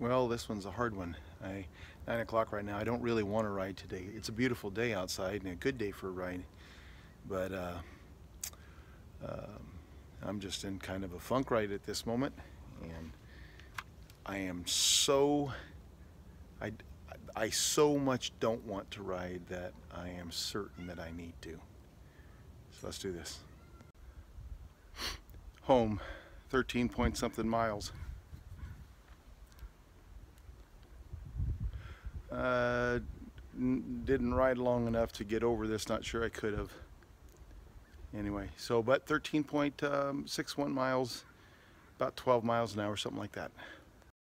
Well, this one's a hard one. I nine o'clock right now. I don't really want to ride today. It's a beautiful day outside and a good day for a ride, but uh, um, I'm just in kind of a funk right at this moment, and I am so I I so much don't want to ride that I am certain that I need to. So let's do this. Home, 13 point something miles. Uh, didn't ride long enough to get over this. Not sure I could have. Anyway, so but 13.61 miles, about 12 miles an hour, something like that.